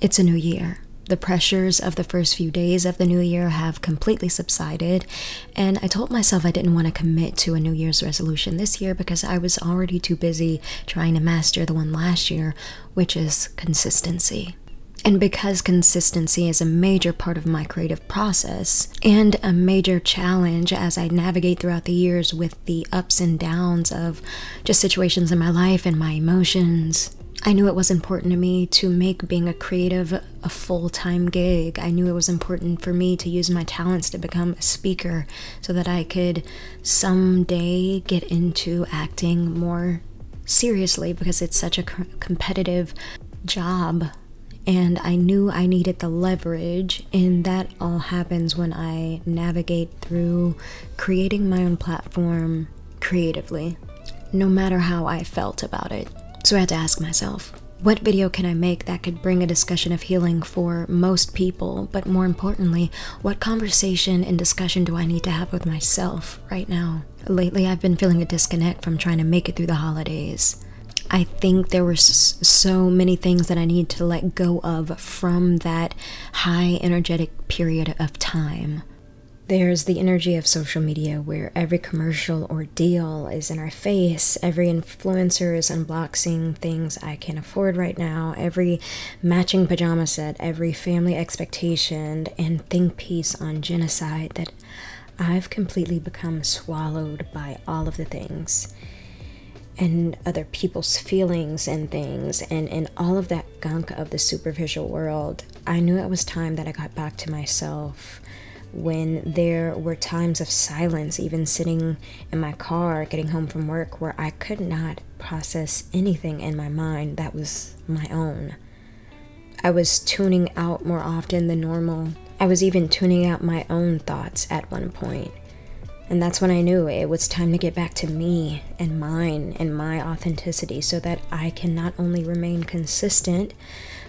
It's a new year. The pressures of the first few days of the new year have completely subsided, and I told myself I didn't want to commit to a New Year's resolution this year because I was already too busy trying to master the one last year, which is consistency. And because consistency is a major part of my creative process and a major challenge as I navigate throughout the years with the ups and downs of just situations in my life and my emotions, I knew it was important to me to make being a creative a full time gig. I knew it was important for me to use my talents to become a speaker so that I could someday get into acting more seriously because it's such a competitive job. And I knew I needed the leverage, and that all happens when I navigate through creating my own platform creatively, no matter how I felt about it. So I had to ask myself, what video can I make that could bring a discussion of healing for most people, but more importantly, what conversation and discussion do I need to have with myself right now? Lately, I've been feeling a disconnect from trying to make it through the holidays. I think there were so many things that I need to let go of from that high energetic period of time. There's the energy of social media where every commercial or deal is in our face. Every influencer is unboxing things I can afford right now. Every matching pajama set, every family expectation, and think piece on genocide that I've completely become swallowed by all of the things and other people's feelings and things and, and all of that gunk of the superficial world. I knew it was time that I got back to myself when there were times of silence, even sitting in my car getting home from work, where I could not process anything in my mind that was my own. I was tuning out more often than normal. I was even tuning out my own thoughts at one point. And that's when I knew it was time to get back to me and mine and my authenticity so that I can not only remain consistent,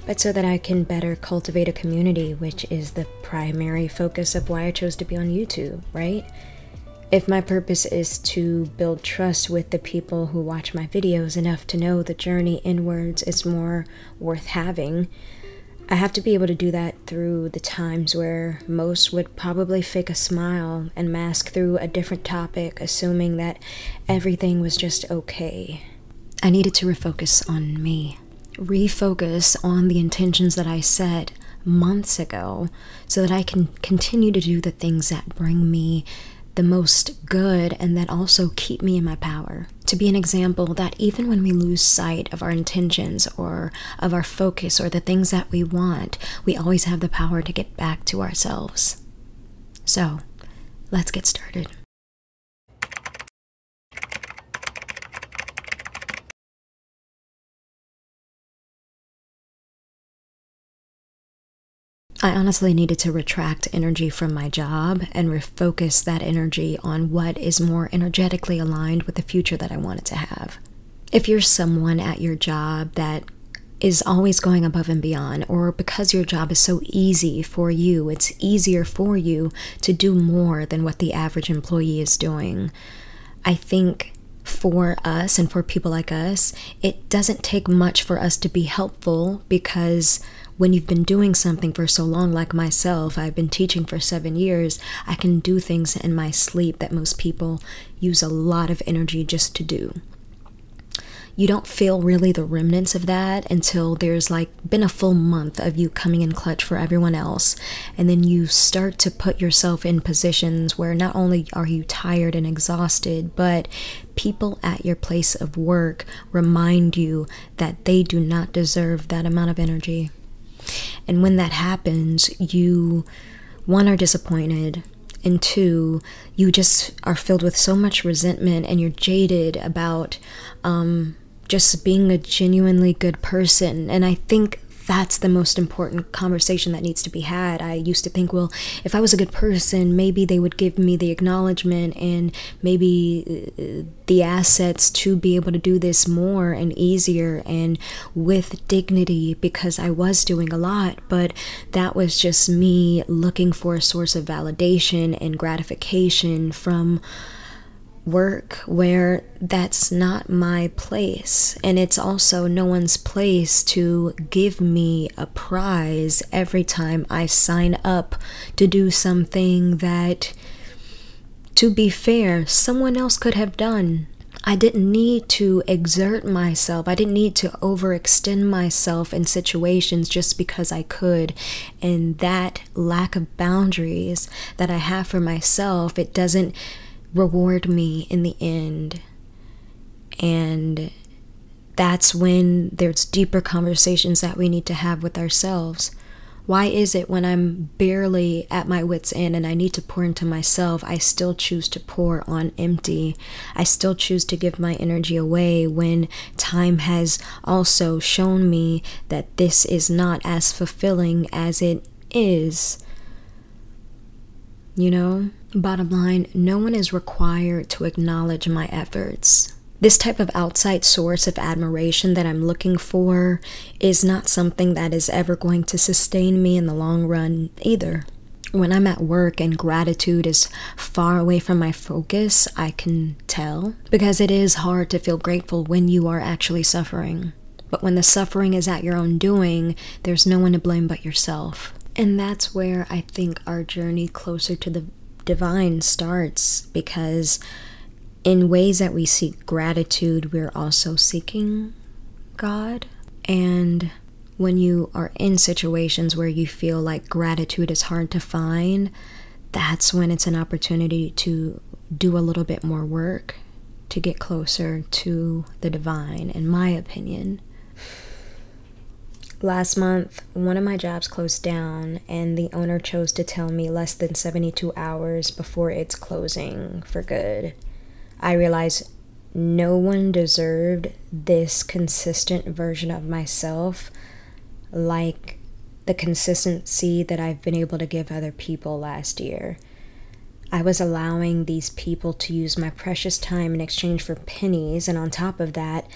but so that I can better cultivate a community, which is the primary focus of why I chose to be on YouTube, right? If my purpose is to build trust with the people who watch my videos enough to know the journey inwards is more worth having, I have to be able to do that through the times where most would probably fake a smile and mask through a different topic, assuming that everything was just okay. I needed to refocus on me refocus on the intentions that I set months ago so that I can continue to do the things that bring me the most good and that also keep me in my power. To be an example that even when we lose sight of our intentions or of our focus or the things that we want, we always have the power to get back to ourselves. So, let's get started. I honestly needed to retract energy from my job and refocus that energy on what is more energetically aligned with the future that I wanted to have. If you're someone at your job that is always going above and beyond, or because your job is so easy for you, it's easier for you to do more than what the average employee is doing. I think for us and for people like us, it doesn't take much for us to be helpful because when you've been doing something for so long, like myself, I've been teaching for seven years, I can do things in my sleep that most people use a lot of energy just to do. You don't feel really the remnants of that until there's like been a full month of you coming in clutch for everyone else. And then you start to put yourself in positions where not only are you tired and exhausted, but people at your place of work remind you that they do not deserve that amount of energy. And when that happens, you, one, are disappointed, and two, you just are filled with so much resentment and you're jaded about um, just being a genuinely good person. And I think that's the most important conversation that needs to be had. I used to think, well, if I was a good person, maybe they would give me the acknowledgement and maybe uh, the assets to be able to do this more and easier and with dignity because I was doing a lot. But that was just me looking for a source of validation and gratification from work where that's not my place. And it's also no one's place to give me a prize every time I sign up to do something that, to be fair, someone else could have done. I didn't need to exert myself. I didn't need to overextend myself in situations just because I could. And that lack of boundaries that I have for myself, it doesn't reward me in the end. And that's when there's deeper conversations that we need to have with ourselves. Why is it when I'm barely at my wits' end and I need to pour into myself, I still choose to pour on empty? I still choose to give my energy away when time has also shown me that this is not as fulfilling as it is. You know? Bottom line, no one is required to acknowledge my efforts. This type of outside source of admiration that I'm looking for is not something that is ever going to sustain me in the long run either. When I'm at work and gratitude is far away from my focus, I can tell because it is hard to feel grateful when you are actually suffering. But when the suffering is at your own doing, there's no one to blame but yourself. And that's where I think our journey closer to the divine starts because in ways that we seek gratitude, we're also seeking God. And when you are in situations where you feel like gratitude is hard to find, that's when it's an opportunity to do a little bit more work to get closer to the divine, in my opinion. Last month, one of my jobs closed down, and the owner chose to tell me less than 72 hours before its closing for good. I realized no one deserved this consistent version of myself like the consistency that I've been able to give other people last year. I was allowing these people to use my precious time in exchange for pennies, and on top of that,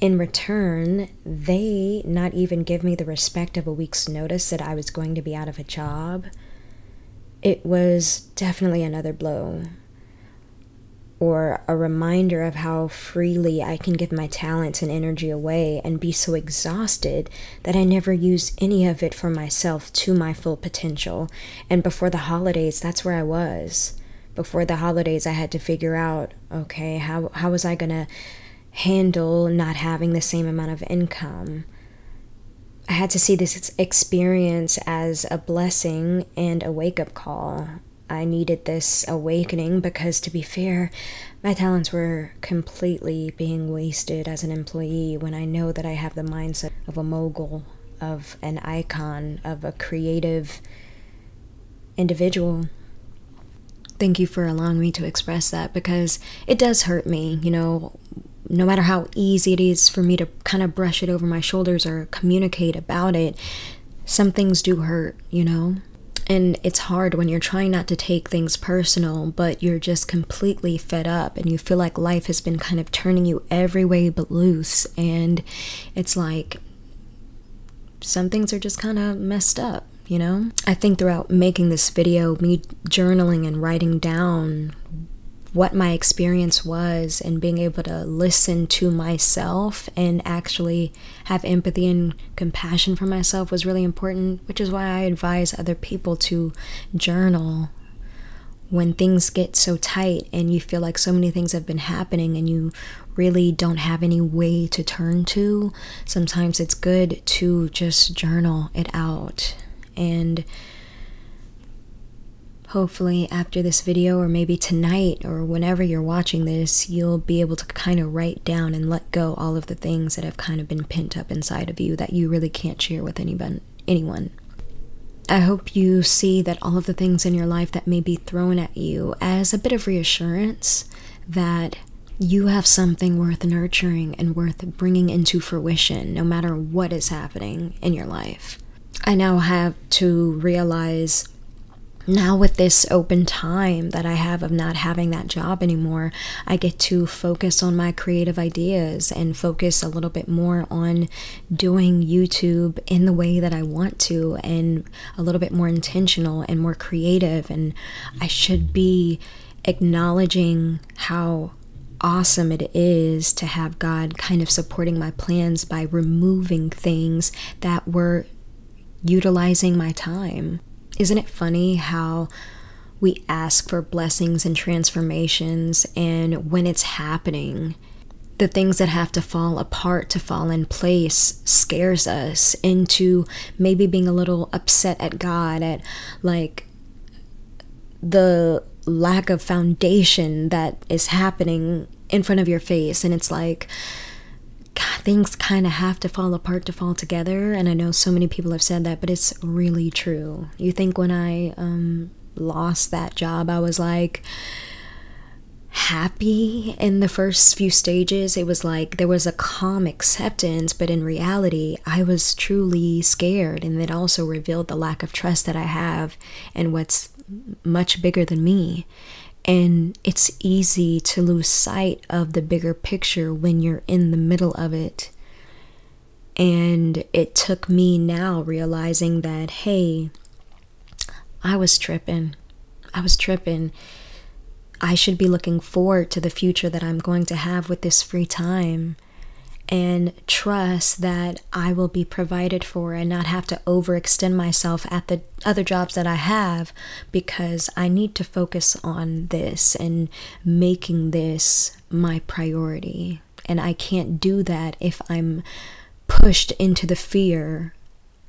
in return, they not even give me the respect of a week's notice that I was going to be out of a job. It was definitely another blow. Or a reminder of how freely I can give my talents and energy away and be so exhausted that I never use any of it for myself to my full potential. And before the holidays, that's where I was. Before the holidays, I had to figure out okay, how, how was I going to handle not having the same amount of income. I had to see this experience as a blessing and a wake up call. I needed this awakening because, to be fair, my talents were completely being wasted as an employee when I know that I have the mindset of a mogul, of an icon, of a creative individual. Thank you for allowing me to express that because it does hurt me, you know, no matter how easy it is for me to kind of brush it over my shoulders or communicate about it, some things do hurt, you know? And it's hard when you're trying not to take things personal, but you're just completely fed up and you feel like life has been kind of turning you every way but loose. And it's like some things are just kind of messed up, you know? I think throughout making this video, me journaling and writing down what my experience was and being able to listen to myself and actually have empathy and compassion for myself was really important, which is why I advise other people to journal when things get so tight and you feel like so many things have been happening and you really don't have any way to turn to. Sometimes it's good to just journal it out and hopefully after this video or maybe tonight or whenever you're watching this you'll be able to kind of write down and let go all of the things that have kind of been pent up inside of you that you really can't share with anyone anyone I hope you see that all of the things in your life that may be thrown at you as a bit of reassurance that you have something worth nurturing and worth bringing into fruition no matter what is happening in your life. I now have to realize now with this open time that I have of not having that job anymore, I get to focus on my creative ideas and focus a little bit more on doing YouTube in the way that I want to and a little bit more intentional and more creative. And I should be acknowledging how awesome it is to have God kind of supporting my plans by removing things that were utilizing my time. Isn't it funny how we ask for blessings and transformations, and when it's happening, the things that have to fall apart to fall in place scares us into maybe being a little upset at God at like the lack of foundation that is happening in front of your face. And it's like things kind of have to fall apart to fall together and i know so many people have said that but it's really true you think when i um, lost that job i was like happy in the first few stages. It was like there was a calm acceptance, but in reality, I was truly scared. And it also revealed the lack of trust that I have and what's much bigger than me. And it's easy to lose sight of the bigger picture when you're in the middle of it. And it took me now realizing that, hey, I was tripping. I was tripping I should be looking forward to the future that I'm going to have with this free time and trust that I will be provided for and not have to overextend myself at the other jobs that I have because I need to focus on this and making this my priority. And I can't do that if I'm pushed into the fear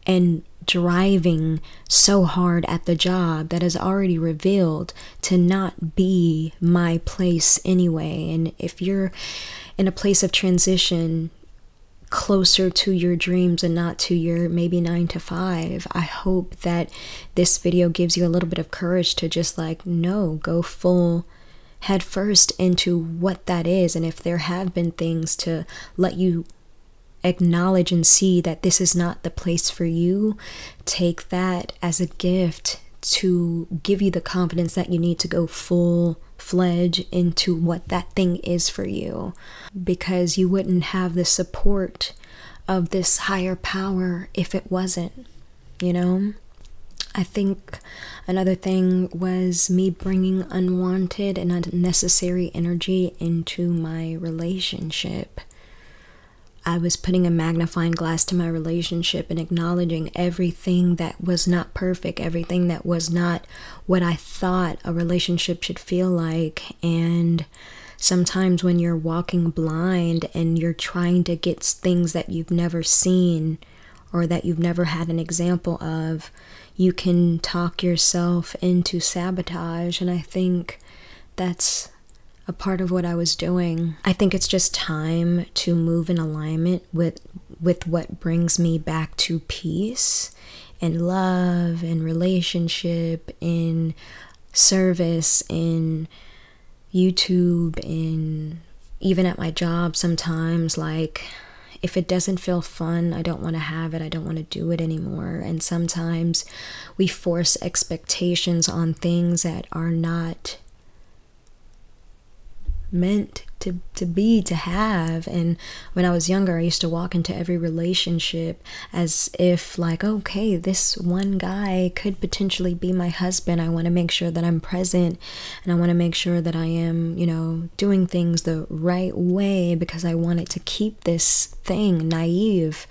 and driving so hard at the job that has already revealed to not be my place anyway. And if you're in a place of transition closer to your dreams and not to your maybe nine to five, I hope that this video gives you a little bit of courage to just like, no, go full head first into what that is. And if there have been things to let you acknowledge and see that this is not the place for you, take that as a gift to give you the confidence that you need to go full fledged into what that thing is for you because you wouldn't have the support of this higher power if it wasn't, you know? I think another thing was me bringing unwanted and unnecessary energy into my relationship. I was putting a magnifying glass to my relationship and acknowledging everything that was not perfect, everything that was not what I thought a relationship should feel like. And sometimes when you're walking blind and you're trying to get things that you've never seen or that you've never had an example of, you can talk yourself into sabotage. And I think that's a part of what I was doing. I think it's just time to move in alignment with with what brings me back to peace and love and relationship in service in YouTube in even at my job sometimes like if it doesn't feel fun, I don't want to have it. I don't want to do it anymore. And sometimes we force expectations on things that are not meant to to be to have. And when i was younger i used to walk into every relationship as if like okay this one guy could potentially be my husband. I want to make sure that i'm present and i want to make sure that i am you know doing things the right way because i wanted to keep this thing naive.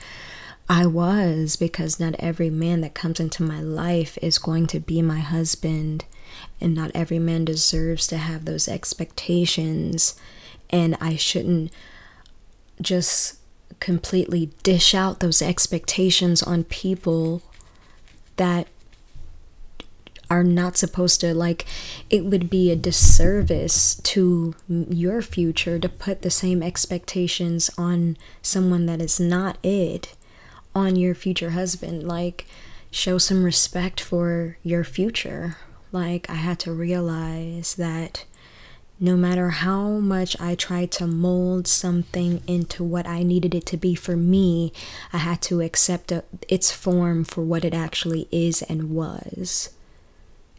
I was because not every man that comes into my life is going to be my husband and not every man deserves to have those expectations. And I shouldn't just completely dish out those expectations on people that are not supposed to like it would be a disservice to your future to put the same expectations on someone that is not it on your future husband. Like show some respect for your future like, I had to realize that no matter how much I tried to mold something into what I needed it to be for me, I had to accept a, its form for what it actually is and was.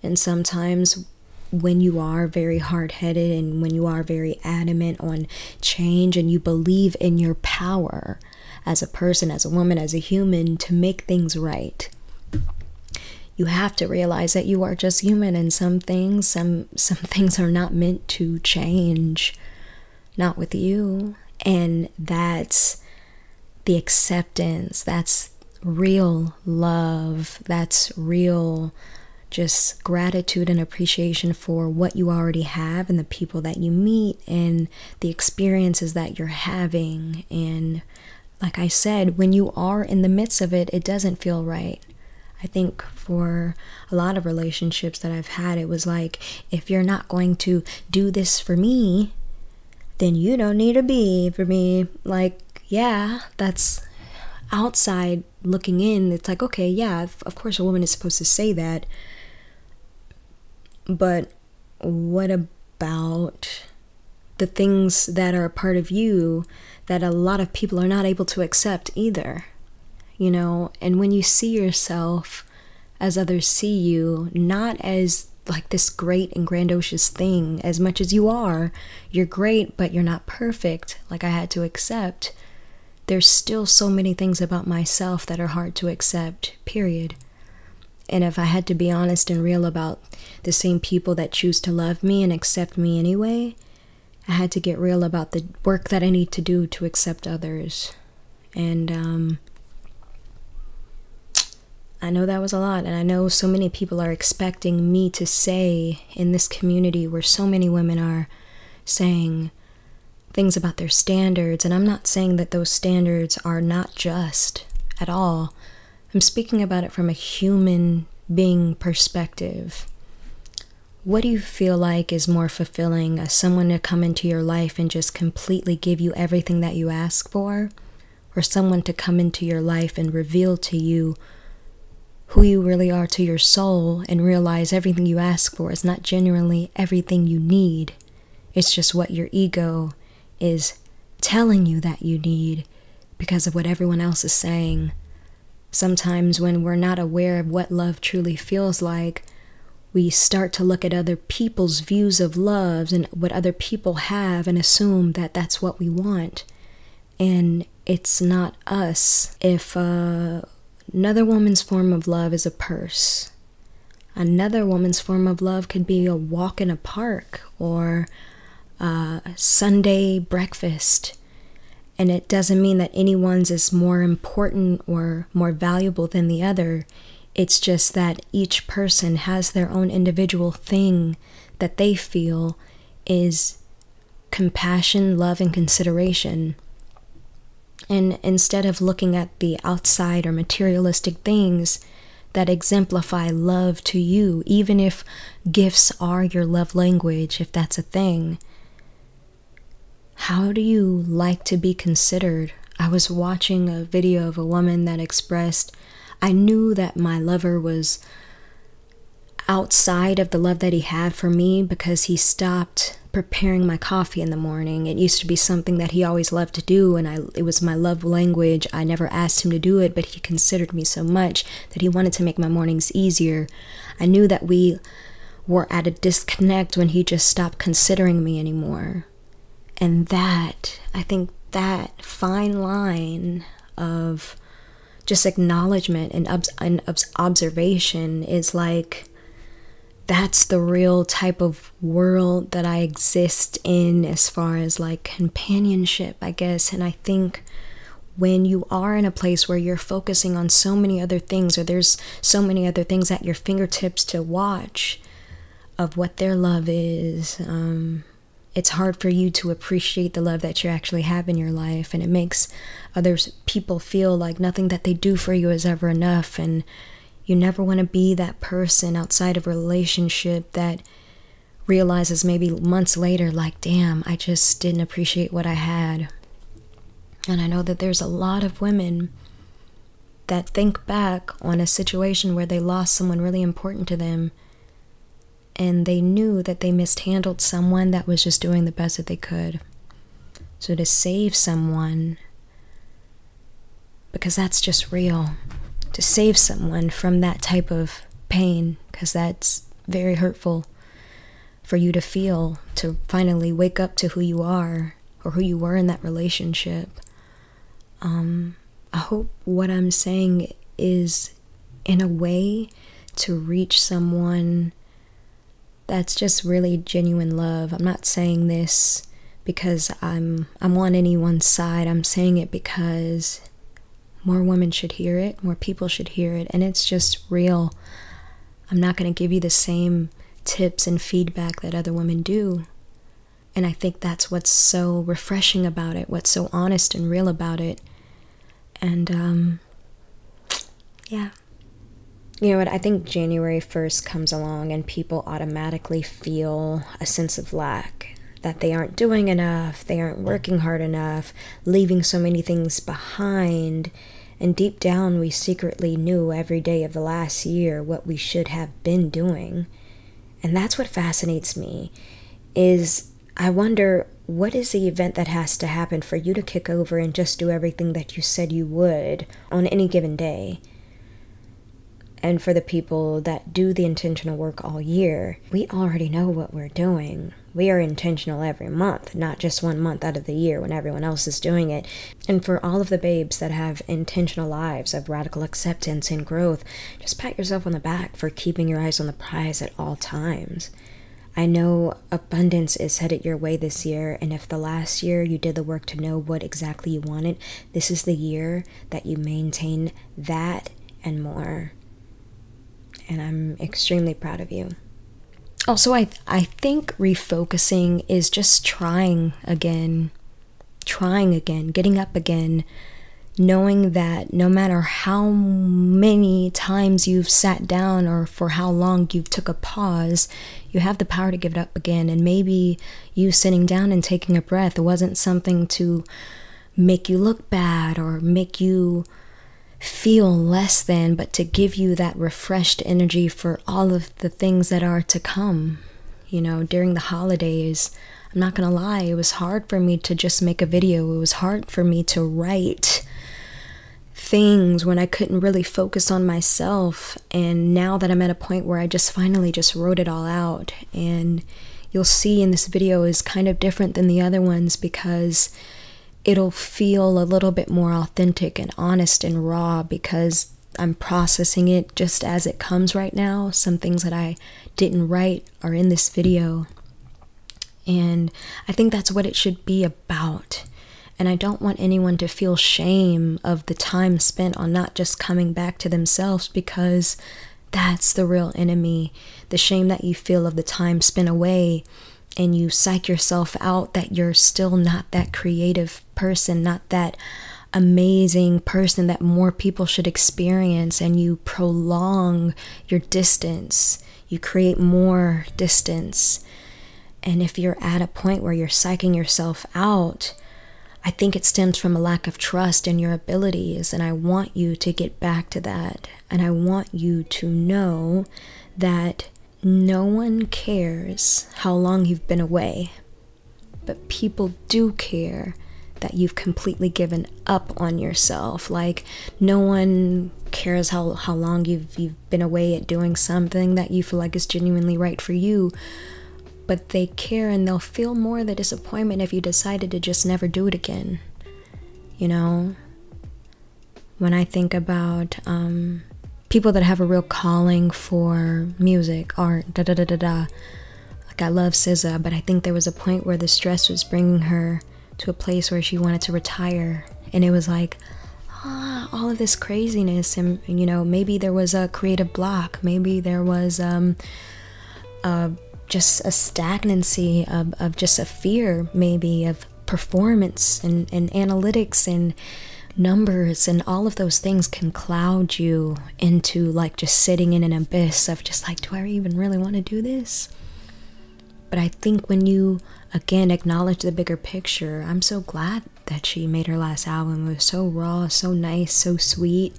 And sometimes when you are very hard headed and when you are very adamant on change and you believe in your power as a person, as a woman, as a human to make things right, you have to realize that you are just human and some things some some things are not meant to change not with you. And that's the acceptance. That's real love. That's real just gratitude and appreciation for what you already have and the people that you meet and the experiences that you're having. And like I said, when you are in the midst of it, it doesn't feel right. I think for a lot of relationships that I've had, it was like, if you're not going to do this for me, then you don't need to be for me. Like, yeah, that's outside looking in. It's like, okay, yeah, of course a woman is supposed to say that. But what about the things that are a part of you that a lot of people are not able to accept either. You know, and when you see yourself as others see you, not as like this great and grandiose thing, as much as you are, you're great, but you're not perfect, like I had to accept. There's still so many things about myself that are hard to accept, period. And if I had to be honest and real about the same people that choose to love me and accept me anyway, I had to get real about the work that I need to do to accept others. And um, I know that was a lot. And I know so many people are expecting me to say in this community where so many women are saying things about their standards. And I'm not saying that those standards are not just at all. I'm speaking about it from a human being perspective. What do you feel like is more fulfilling? As someone to come into your life and just completely give you everything that you ask for? Or someone to come into your life and reveal to you who you really are to your soul and realize everything you ask for is not genuinely everything you need? It's just what your ego is telling you that you need because of what everyone else is saying. Sometimes, when we're not aware of what love truly feels like, we start to look at other people's views of love and what other people have and assume that that's what we want. And it's not us. If uh, another woman's form of love is a purse, another woman's form of love could be a walk in a park or a Sunday breakfast. And it doesn't mean that anyone's is more important or more valuable than the other. It's just that each person has their own individual thing that they feel is compassion, love, and consideration. And instead of looking at the outside or materialistic things that exemplify love to you, even if gifts are your love language, if that's a thing, how do you like to be considered? I was watching a video of a woman that expressed I knew that my lover was outside of the love that he had for me because he stopped preparing my coffee in the morning. It used to be something that he always loved to do and I it was my love language. I never asked him to do it, but he considered me so much that he wanted to make my mornings easier. I knew that we were at a disconnect when he just stopped considering me anymore. And that, I think that fine line of just acknowledgement and, ob- and observation is like that's the real type of world that I exist in as far as like companionship, I guess. And I think when you are in a place where you're focusing on so many other things, or there's so many other things at your fingertips to watch of what their love is, um, it's hard for you to appreciate the love that you actually have in your life and it makes others people feel like nothing that they do for you is ever enough and you never want to be that person outside of a relationship that realizes maybe months later like damn i just didn't appreciate what i had and i know that there's a lot of women that think back on a situation where they lost someone really important to them and they knew that they mishandled someone that was just doing the best that they could. So to save someone, because that's just real, to save someone from that type of pain, because that's very hurtful for you to feel, to finally wake up to who you are or who you were in that relationship. Um, I hope what I'm saying is, in a way, to reach someone that's just really genuine love. I'm not saying this because I'm I'm on anyone's side. I'm saying it because more women should hear it, more people should hear it, and it's just real. I'm not going to give you the same tips and feedback that other women do. And I think that's what's so refreshing about it, what's so honest and real about it. And um yeah. You know what? I think January 1st comes along and people automatically feel a sense of lack that they aren't doing enough, they aren't working hard enough, leaving so many things behind. And deep down, we secretly knew every day of the last year what we should have been doing. And that's what fascinates me is I wonder what is the event that has to happen for you to kick over and just do everything that you said you would on any given day? And for the people that do the intentional work all year, we already know what we're doing. We are intentional every month, not just one month out of the year when everyone else is doing it. And for all of the babes that have intentional lives of radical acceptance and growth, just pat yourself on the back for keeping your eyes on the prize at all times. I know abundance is headed your way this year, and if the last year you did the work to know what exactly you wanted, this is the year that you maintain that and more and I'm extremely proud of you. Also, I I think refocusing is just trying again, trying again, getting up again, knowing that no matter how many times you've sat down or for how long you've took a pause, you have the power to give it up again. And maybe you sitting down and taking a breath wasn't something to make you look bad or make you feel less than, but to give you that refreshed energy for all of the things that are to come. You know, during the holidays, I'm not gonna lie, it was hard for me to just make a video. It was hard for me to write things when I couldn't really focus on myself. And now that I'm at a point where I just finally just wrote it all out, and you'll see in this video is kind of different than the other ones because it'll feel a little bit more authentic and honest and raw because I'm processing it just as it comes right now. Some things that I didn't write are in this video. And I think that's what it should be about. And I don't want anyone to feel shame of the time spent on not just coming back to themselves because that's the real enemy. The shame that you feel of the time spent away and you psych yourself out that you're still not that creative person, not that amazing person that more people should experience, and you prolong your distance, you create more distance. And if you're at a point where you're psyching yourself out, I think it stems from a lack of trust in your abilities. And I want you to get back to that. And I want you to know that no one cares how long you've been away, but people do care that you've completely given up on yourself. Like no one cares how, how long you've you've been away at doing something that you feel like is genuinely right for you. But they care and they'll feel more the disappointment if you decided to just never do it again. You know? When I think about um people that have a real calling for music, art, da da da da da. Like I love SZA, but I think there was a point where the stress was bringing her to a place where she wanted to retire, and it was like, ah, all of this craziness, and you know, maybe there was a creative block, maybe there was um, a, just a stagnancy of, of just a fear, maybe of performance and, and analytics and numbers and all of those things can cloud you into like just sitting in an abyss of just like, do I even really want to do this? But I think when you again acknowledge the bigger picture, I'm so glad that she made her last album. It was so raw, so nice, so sweet.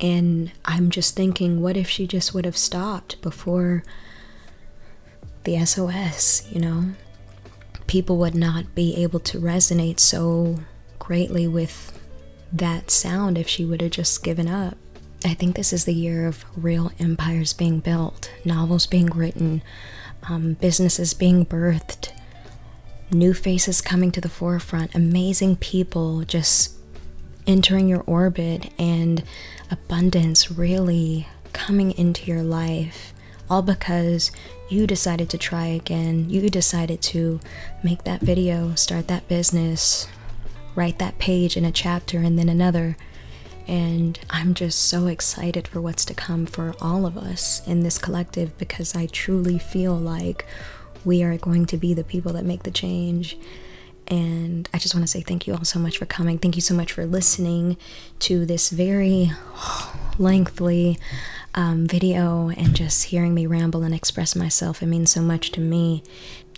And I'm just thinking, what if she just would have stopped before the SOS, you know? People would not be able to resonate so greatly with that sound if she would have just given up. I think this is the year of real empires being built, novels being written, um, businesses being birthed, new faces coming to the forefront, amazing people just entering your orbit, and abundance really coming into your life all because you decided to try again. You decided to make that video, start that business, write that page in a chapter and then another. And I'm just so excited for what's to come for all of us in this collective because I truly feel like we are going to be the people that make the change. And I just want to say thank you all so much for coming. Thank you so much for listening to this very lengthy um, video and just hearing me ramble and express myself. It means so much to me.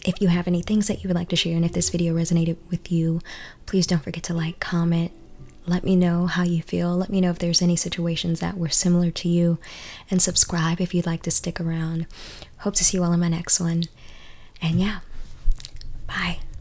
If you have any things that you would like to share, and if this video resonated with you, please don't forget to like, comment, let me know how you feel. Let me know if there's any situations that were similar to you, and subscribe if you'd like to stick around. Hope to see you all in my next one. And yeah, bye.